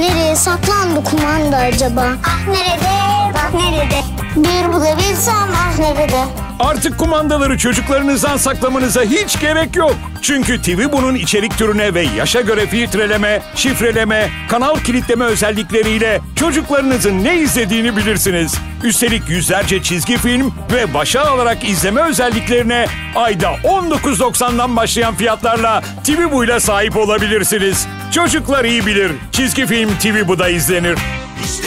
Nereye saklan bu kumanda acaba? Ah nerede? Vah nerede? Bir bulabilsem ah nerede Artık kumandaları çocuklarınızdan saklamanıza hiç gerek yok. Çünkü TV bunun içerik türüne ve yaşa göre filtreleme, şifreleme, kanal kilitleme özellikleriyle çocuklarınızın ne izlediğini bilirsiniz. Üstelik yüzlerce çizgi film ve başa alarak izleme özelliklerine ayda 19.90'dan başlayan fiyatlarla TV Bu'yla sahip olabilirsiniz. Çocuklar iyi bilir. Çizgi film TV Bu'da izlenir. İşte